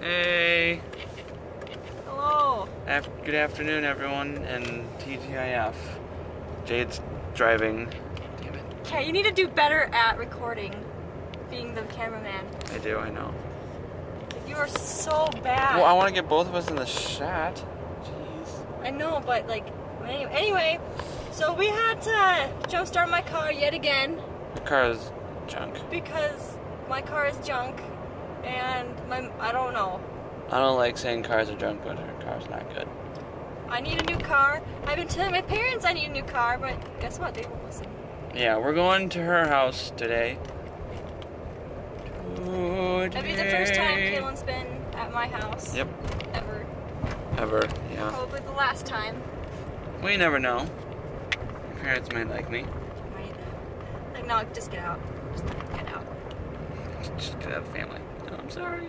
Hey, Hello. af- good afternoon, everyone, and TGIF. Jade's driving. Damn it. Okay, you need to do better at recording, being the cameraman. I do, I know. You are so bad. Well, I want to get both of us in the shot. Jeez. I know, but like, anyway, anyway, so we had to jumpstart my car yet again The car is junk. because my car is junk, and my I don't know. I don't like saying cars are junk, but her car's not good. I need a new car. I've been telling my parents I need a new car, but guess what? They won't listen. Yeah, we're going to her house today. today. That'd be the first time. Caelan's been at my house. Yep, Ever. ever, yeah. Probably the last time. We never know. Your parents might like me. Right. Like, no, just get out. Just get out. Just get out of family. I'm sorry.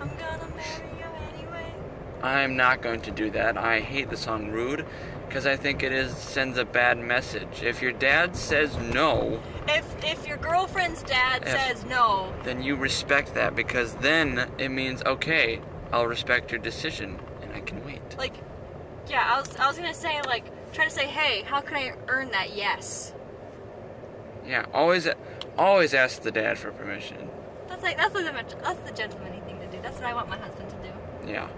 I'm gonna marry you anyway. I'm not going to do that. I hate the song Rude because I think it is sends a bad message. If your dad says no, If if your girlfriend's dad If- says no, then you respect that because then it means okay, I'll respect your decision and I can wait. like, yeah, I was I was gonna say like try to say, hey, how can I earn that yes? Yeah, always always ask the dad for permission. That's like that's the that's the gentlemanly thing to do. That's what I want my husband to do. Yeah.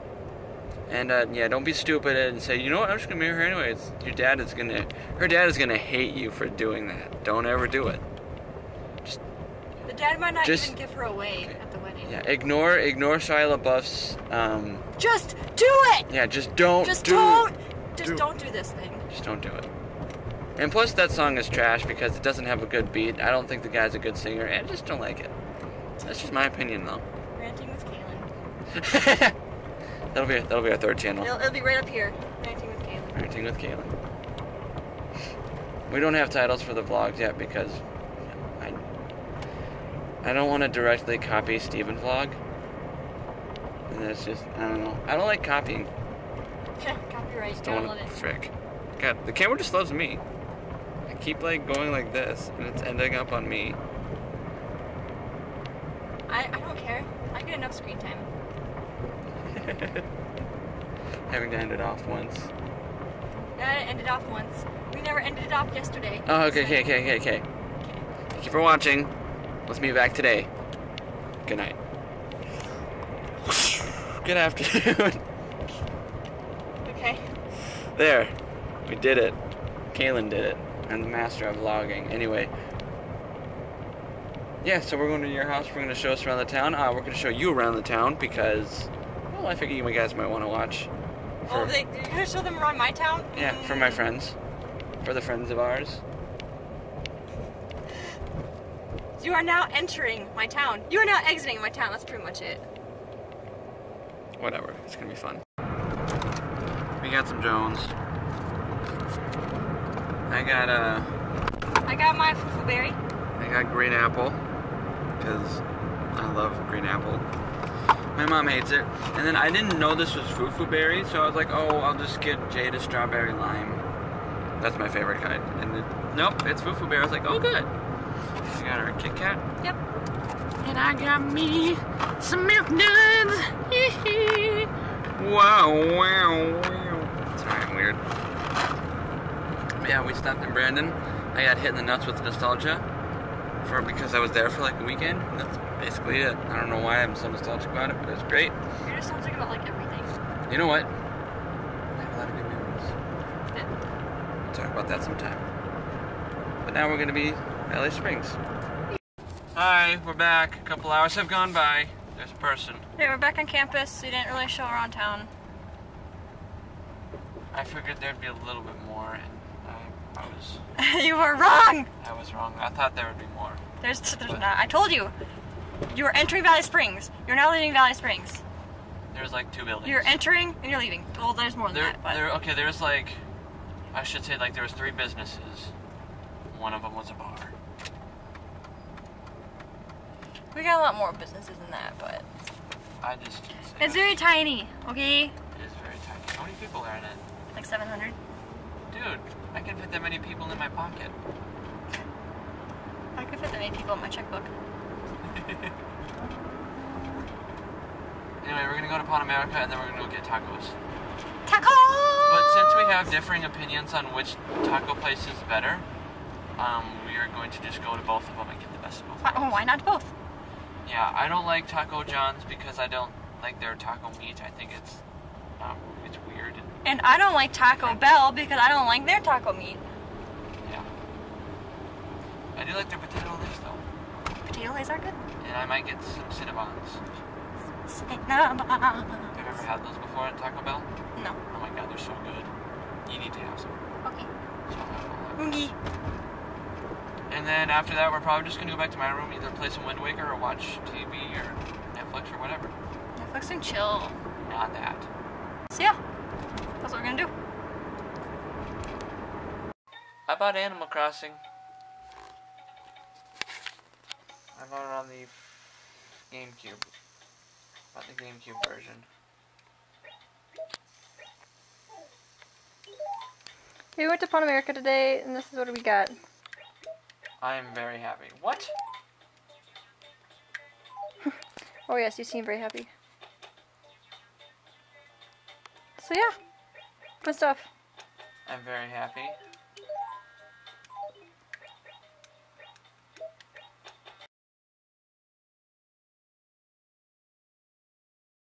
And uh, yeah, don't be stupid and say, you know what, I'm just gonna marry her anyways. Your dad is gonna, her dad is gonna hate you for doing that. Don't ever do it. The dad might not Just- even give her away at the wedding. Yeah, ignore, ignore Shia LaBeouf's. Um, Just do it. yeah, just don't Just do. don't. Just do- don't do this thing. Just don't do it. And plus, that song is trash because it doesn't have a good beat. I don't think the guy's a good singer, and I just don't like it. That's just my opinion, though. Ranting with Caelan. that'll be that'll be our third channel. It'll, it'll be right up here. Ranting with Caelan. Parenting with Caelan. We don't have titles for the vlogs yet because I I don't want to directly copy Steven vlog. And that's just I don't know. I don't like copying. Copyright. Don't want love it. frick. God, the camera just loves me. Keep like going like this, and it's ending up on me. I, I don't care. I get enough screen time. Having to end it off once. That ended off once. We never ended it off yesterday. Oh, okay, okay, okay, okay, okay. Thank you for watching. Let's meet back today. Good night. Good afternoon. Okay. There. We did it. Caelan did it. I'm the master of vlogging. Anyway. Yeah, so we're going to your house. We're going to show us around the town. Uh, we're going to show you around the town because, well, I figure you guys might want to watch. oh, they, you're gonna show them around my town? yeah, for my Mm. friends. For the friends of ours. You are now entering my town. You are now exiting my town. That's pretty much it. Whatever. It's going to be fun. We got some Jones. I got, uh, I got my fufu berry. I got green apple because I love green apple. My mom hates it, and then I didn't know this was fufu berry, so I was like, "Oh, I'll just get Jade a strawberry lime." That's my favorite kind. And it, nope, it's fufu berry. I was like, "Oh, good." I got our a Kit Kat, Yep. and I got me some milk duds. wow, wow, wow. Sorry, I'm weird. Yeah, we stopped in Brandon. I got hit in the nuts with nostalgia for because I was there for like a weekend. That's basically it. I don't know why I'm so nostalgic about it, but it's great. You're just talking about like everything. You know what? I have a lot of good memories. Yeah. We'll talk about that sometime. But now we're gonna be at Valley Springs. Hi, we're back. A couple hours have gone by. There's a person. Okay, we're back on campus. We didn't really show around town. I figured there'd be a little bit more, and I, was you were wrong. I was wrong. I thought there would be more. There's, there's not. I told you. You were entering Valley Springs. You're now leaving Valley Springs. There's like two buildings. You're entering and you're leaving. Well, there's more than There, that, but there. Okay, there's like, I should say like there was three businesses. One of them was a bar. we got a lot more businesses than that. But I just. It's that. very tiny. Okay, It is very tiny. How many people are in it? like 700. Dude, I can fit that many people in my pocket. I could fit that many people in my checkbook. Anyway, we're gonna go to Pawn America and then we're gonna go get tacos. Taco. But since we have differing opinions on which taco place is better, um, we are going to just go to both of them and get the best of both. Why, oh, why not both? Yeah, I don't like Taco John's because I don't like their taco meat. I think it's. And, I don't like Taco Bell because I don't like their taco meat. yeah, I do like their potato lays though, Potato lays are good. and I might get some Cinnabons. Cinnabon. Have you ever had those before at Taco Bell? No. Oh my god, they're so good. You need to have some. Okay. So uh, I'll have all that. Oogie. And then after that, we're probably just gonna go back to my room, either play some Wind Waker or watch TV or Netflix or whatever. Netflix and chill. Not that. So yeah, that's what we're gonna do. I bought Animal Crossing. I bought it on the GameCube. Bought the GameCube version. We went to Pawn America today, and this is what we got. I am very happy. What? Oh yes, you seem very happy. So yeah, good stuff. I'm very happy.